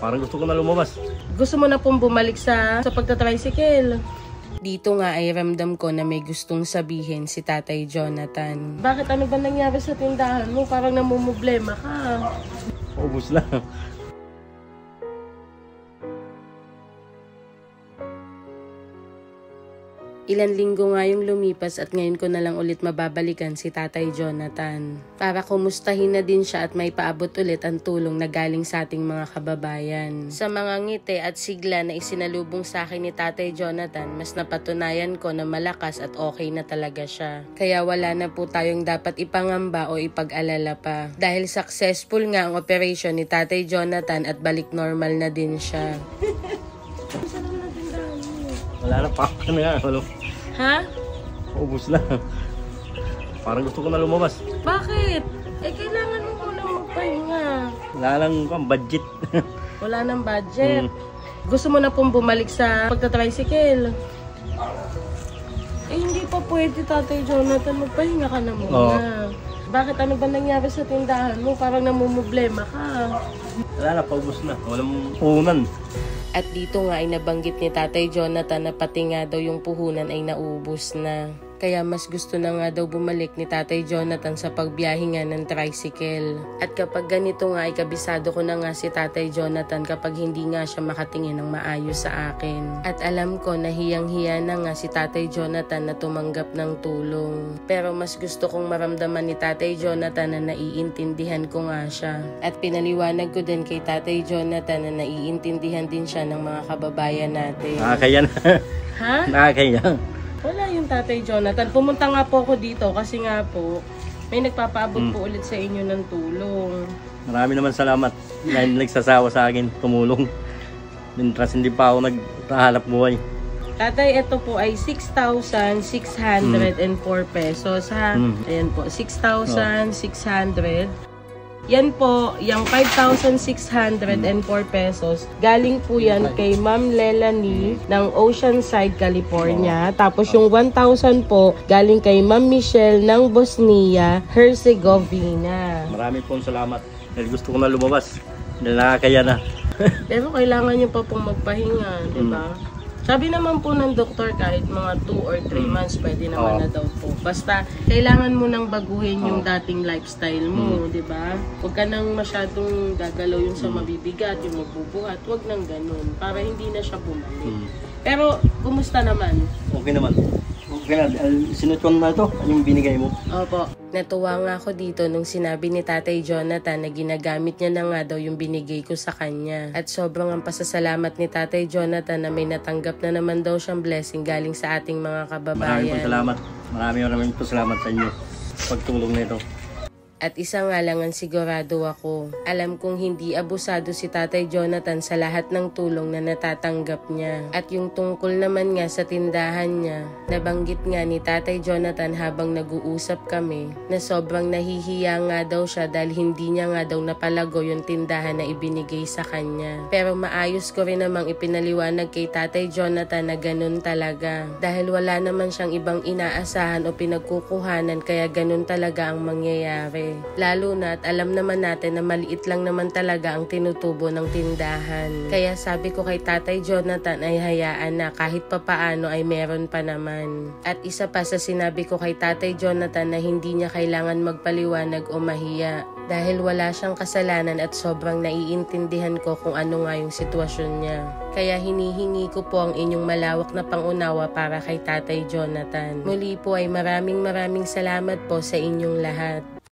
Parang gusto ko na lumabas. Gusto mo na pong bumalik sa, sa pagta-tricycle? Dito nga ay ramdam ko na may gustong sabihin si Tatay Jonathan. Bakit ano ba nangyari sa tindahan mo? Parang namumblema ka. Ubus na. Ilan linggo nga yung lumipas at ngayon ko na lang ulit mababalikan si Tatay Jonathan. Para kumustahin na din siya at may paabot ulit ang tulong na galing sa ating mga kababayan. Sa mga ngiti at sigla na isinalubong sa akin ni Tatay Jonathan, mas napatunayan ko na malakas at okay na talaga siya. Kaya wala na po tayong dapat ipangamba o ipag-alala pa. Dahil successful nga ang operation ni Tatay Jonathan at balik normal na din siya. Wala na pa ako na nga. Wala. Ha? Ubus na. Parang gusto ko na lumabas. Bakit? Eh, kailangan mo muna magpahinga. Wala lang kung budget. Wala nang budget. Mm. Gusto mo na pong bumalik sa pagta-tricycle. Eh, hindi pa pwede, Tatay Jonathan. Magpahinga ka na muna. Oo. Bakit ano ba nangyari sa tindahan mo? Parang namumblema ka. Wala na, paubos na. Walang puhunan. At dito nga ay nabanggit ni Tatay Jonathan na pati nga daw yung puhunan ay naubos na. Kaya mas gusto na nga daw bumalik ni Tatay Jonathan sa pagbiyahe nga ng tricycle. At kapag ganito nga ay kabisado ko na nga si Tatay Jonathan kapag hindi nga siya makatingin ng maayos sa akin. At alam ko na hiyang-hiya na nga si Tatay Jonathan na tumanggap ng tulong. Pero mas gusto kong maramdaman ni Tatay Jonathan na naiintindihan ko nga siya. At pinaliwanag ko din kay Tatay Jonathan na naiintindihan din siya ng mga kababayan natin. Nakakaya na. Ha? Nakakaya. Tatay Jonathan. Pumunta nga po ako dito kasi nga po, may nagpapaabot po ulit sa inyo ng tulong. Marami naman salamat dahil nagsasawa sa akin tumulong. Mintras hindi pa ako naghahanap buhay. Tatay, ito po ay 6,604 pesos ha. Mm. Ayan po, 6,600. Yan po, yung 5,604 pesos, galing po yan kay Ma'am Lelanie ng Oceanside, California. Tapos yung 1,000 po, galing kay Ma'am Michelle ng Bosnia, Herzegovina. Marami pong salamat dahil gusto ko na lumabas. Dahil nakakaya na. Pero kailangan nyo pa pong magpahinga, di ba? Sabi naman po ng doktor kahit mga 2 or 3 months pwede naman Oo. na daw po. Basta kailangan mo nang baguhin yung dating lifestyle mo, di ba? Huwag ka nang masyadong gagalaw yung sa mabibigat, yung magbubuhat. Huwag nang ganun para hindi na siya bumalik. Hmm. Pero kumusta naman? Okay naman. Okay na. Dahil Sinut ko na ito. Yung binigay mo. Opo. Natuwa nga ako dito nung sinabi ni Tatay Jonathan na ginagamit niya na nga daw yung binigay ko sa kanya. At sobrang ang pasasalamat ni Tatay Jonathan na may natanggap na naman daw siyang blessing galing sa ating mga Maraming kababayan. pong salamat. Maraming maraming po salamat sa inyo. Pagtulong na ito. At isa nga lang ang sigurado ako. Alam kong hindi abusado si Tatay Jonathan sa lahat ng tulong na natatanggap niya. At yung tungkol naman nga sa tindahan niya, nabanggit nga ni Tatay Jonathan habang nag-uusap kami na sobrang nahihiya nga daw siya dahil hindi niya nga daw napalago yung tindahan na ibinigay sa kanya. Pero maayos ko rin namang ipinaliwanag kay Tatay Jonathan na ganun talaga. Dahil wala naman siyang ibang inaasahan o pinagkukuhanan kaya ganun talaga ang mangyayari. Lalo na at alam naman natin na maliit lang naman talaga ang tinutubo ng tindahan. Kaya sabi ko kay Tatay Jonathan ay hayaan na kahit papaano ay meron pa naman. At isa pa sa sinabi ko kay Tatay Jonathan na hindi niya kailangan magpaliwanag o mahiya dahil wala siyang kasalanan at sobrang naiintindihan ko kung ano nga yung sitwasyon niya. Kaya hinihingi ko po ang inyong malawak na pangunawa para kay Tatay Jonathan. Muli po ay maraming maraming salamat po sa inyong lahat.